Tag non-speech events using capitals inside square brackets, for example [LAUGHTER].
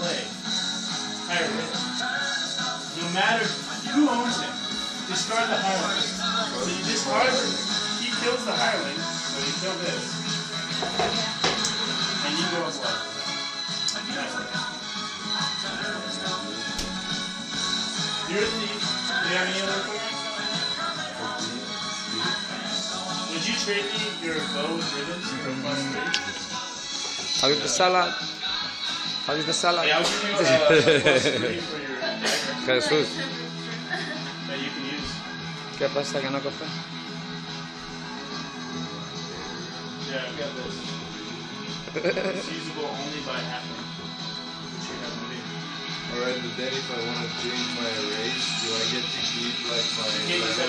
play Hireling, no matter who owns him, discard the hireling. So you discard, he kills the hireling, so you kill this, and you go up one. You're a thief. Do you have any other cards? Would you trade me your bow with ribbons for a plus three? How is the salad? How is the salad? Yeah, I'll give [LAUGHS] uh, you a plus three for your Jesús, that you can use. ¿qué pasa que no coge? Yeah, I've got this. It's usable only by halfling. Which you have me. Alright, but then if I want to change my race, do I get to keep like my... Keep it